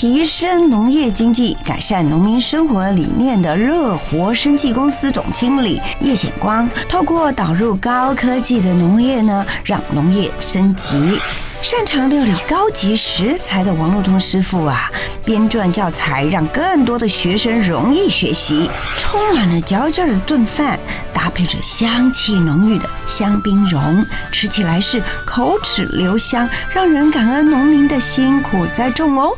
提升农业经济改善农民生活理念的热活生技公司总经理叶显光透过导入高科技的农业呢让农业升级擅长料理高级食材的王路通师傅啊编撰教材让更多的学生容易学习充满了嚼劲儿的炖饭搭配着香气浓郁的香槟蓉吃起来是口齿留香让人感恩农民的辛苦栽种哦。